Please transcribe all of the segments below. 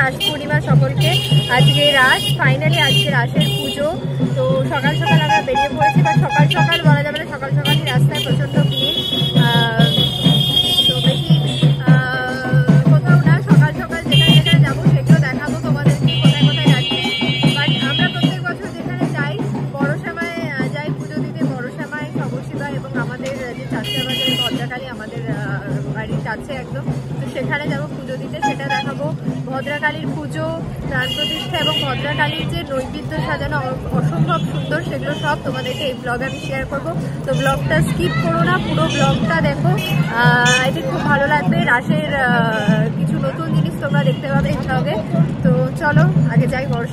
রাস পূর্ণিমা সকলকে। আজকে রাস ফাইনালি আজকে রাসের পুজো। তো সকাল সকাল আমরা বেরিয়ে পড়েছি বা সকাল সকাল বলা যাবে না, সকাল সকালই রাস্তায় প্রচণ্ড বাড়ির কাছে একদম। তো সেখানে যাব পুজো দিতে, সেটা দেখাবো। ভদ্রাকালীর পুজো প্রাণ প্রতিষ্ঠা এবং ভদ্রাকালীর যে নৈবেদ্য সাজানো অসম্ভব সুন্দর, সেগুলো সব তোমাদেরকে এই ব্লগে আমি শেয়ার করব। তো ব্লগটা স্কিপ করো না, পুরো ব্লগটা দেখো। আই থিঙ্ক খুব ভালো লাগবে। রাসের কিছু নতুন জিনিস তোমরা দেখতে পাবে এই ব্লগে তো চলো, আগে যাই বড়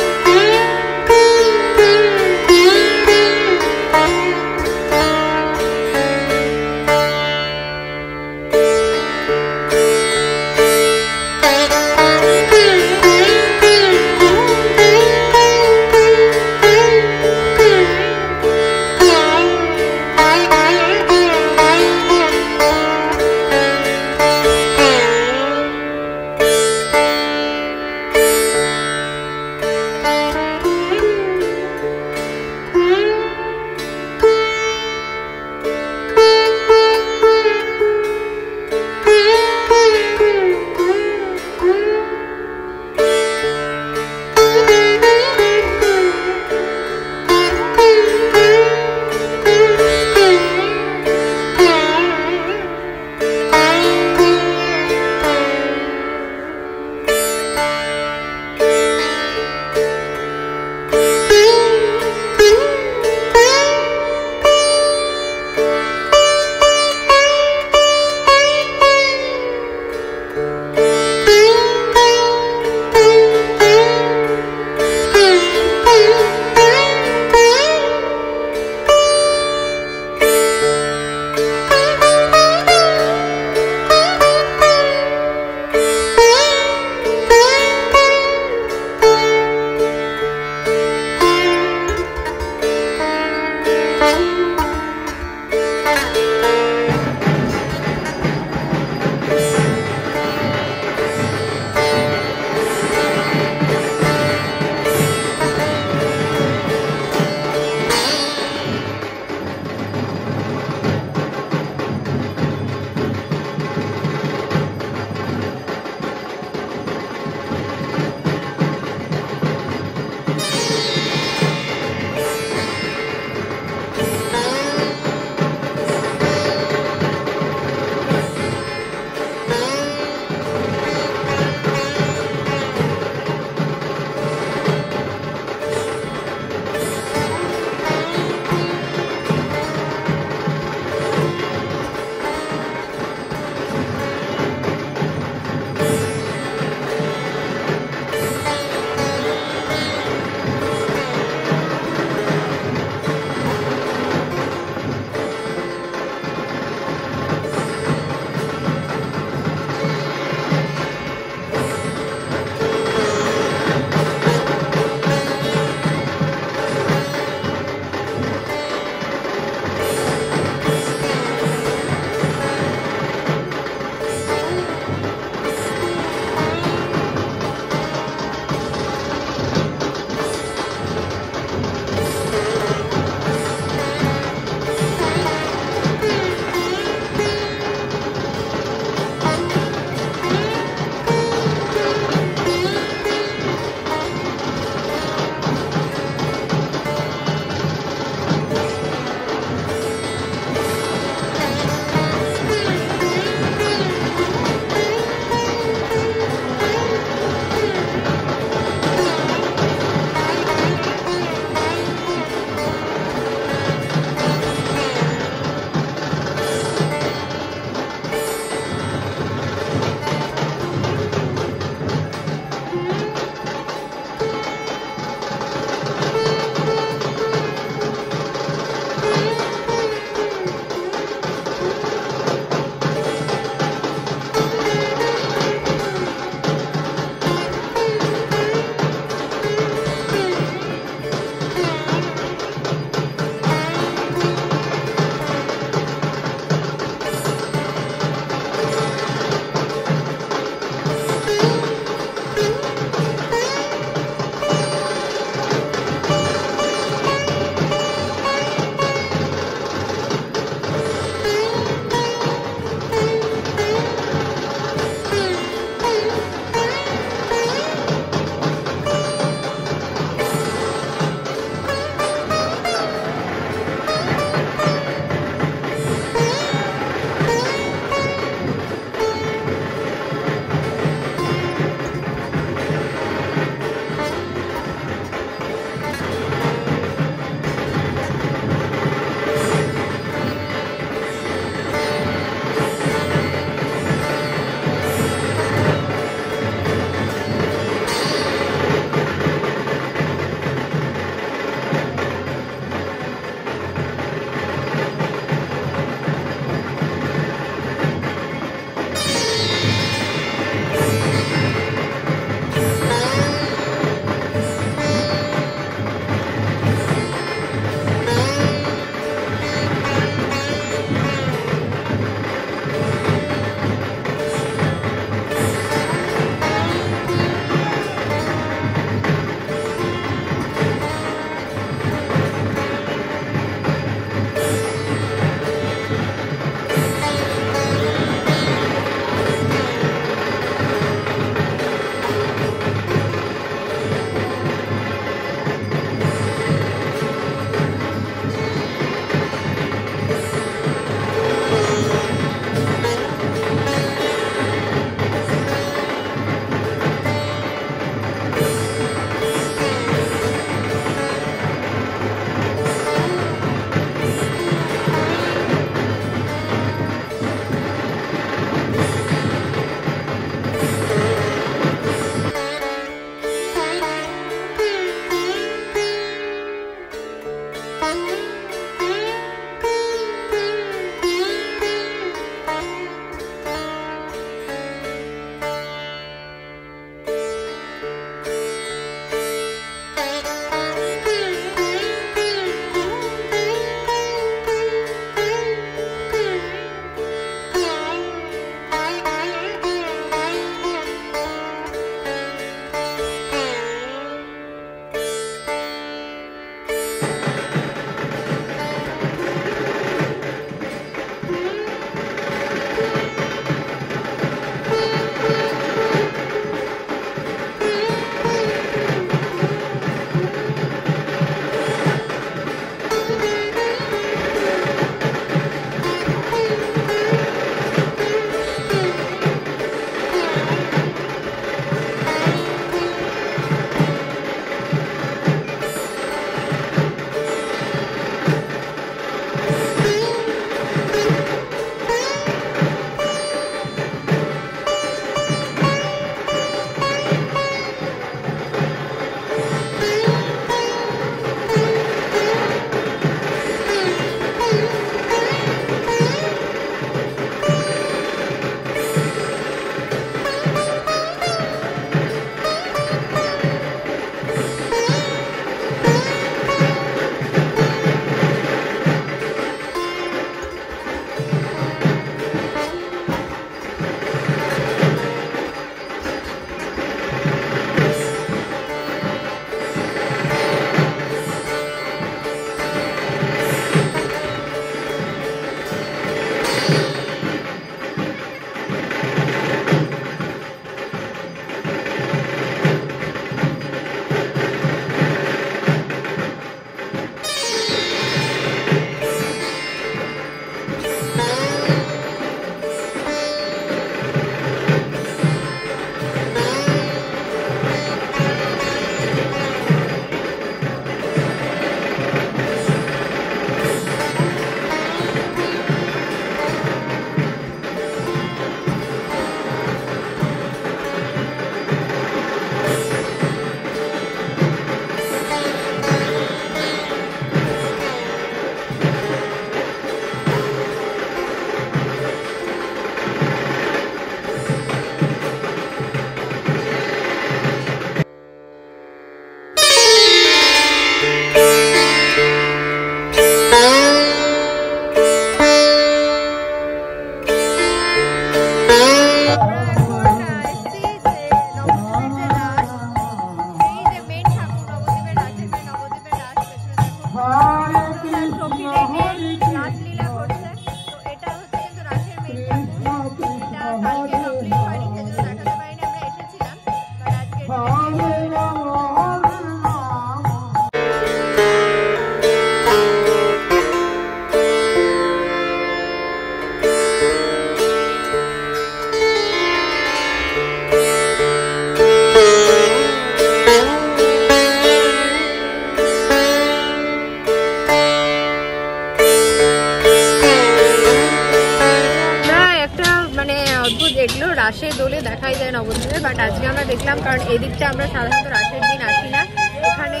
দেখলাম, কারণ এদিকটা আমরা সাধারণত রাতের দিন আসি না। এখানে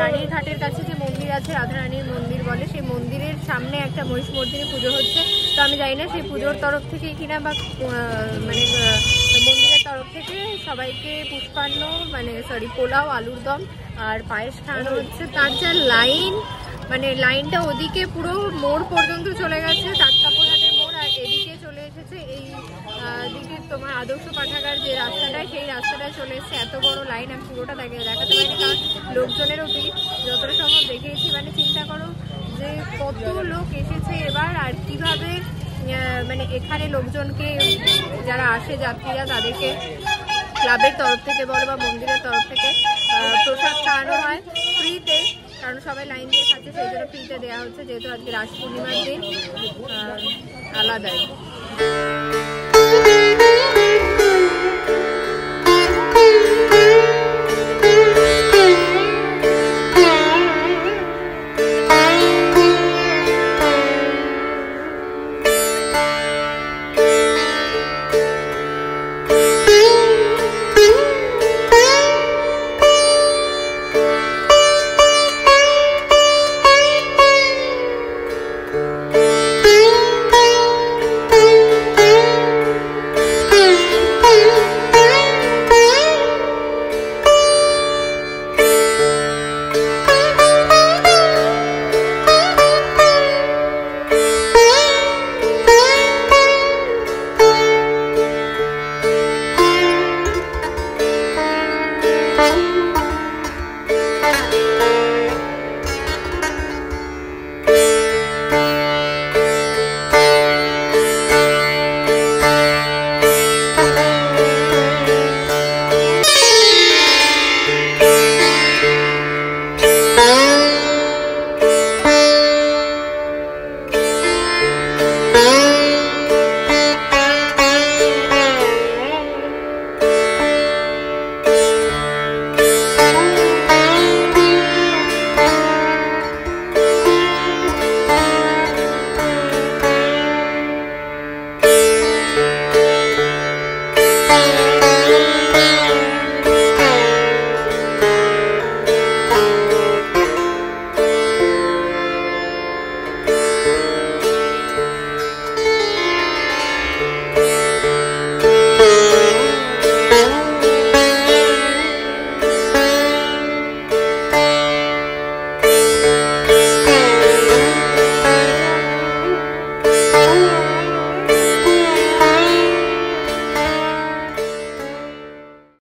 রানীর ঘাটের কাছে যে মন্দির আছে রাধা রানীর মন্দির বলে, সেই মন্দিরের সামনে একটা মহিষমর্দিনী পুজো হচ্ছে। তো আমি জানি না সেই পুজোর তরফ থেকে কিনা বা মানে মন্দিরের তরফ থেকে সবাইকে পুষ্পান্ন মানে সরি পোলাও, আলুর দম আর পায়েস খাওয়ানো হচ্ছে। তার যা লাইন মানে লাইনটা ওদিকে পুরো মোড় পর্যন্ত চলে গেছে টাটকাপুরহাটের দিকে তোমার আদর্শ পাঠাগার যে রাস্তাটায়, সেই রাস্তাটায় চলে এসেছে। এত বড় লাইন আমি পুরোটা দেখে দেখাতে পারিনি, কারণ লোকজনেরও ভিড়। যতটা সম্ভব দেখেছি মানে চিন্তা করো যে কত লোক এসেছে এবার আর কীভাবে মানে এখানে লোকজনকে, যারা আসে যাত্রীরা, তাদেরকে ক্লাবের তরফ থেকে বলো বা মন্দিরের তরফ থেকে প্রসাদ খাওয়ানো হয় ফ্রিতে কারণ সবাই লাইন দিয়ে খাচ্ছে, সেই জন্য ফ্রিতে দেওয়া হচ্ছে, যেহেতু আজকে রাস পূর্ণিমার দিন আলাদাই।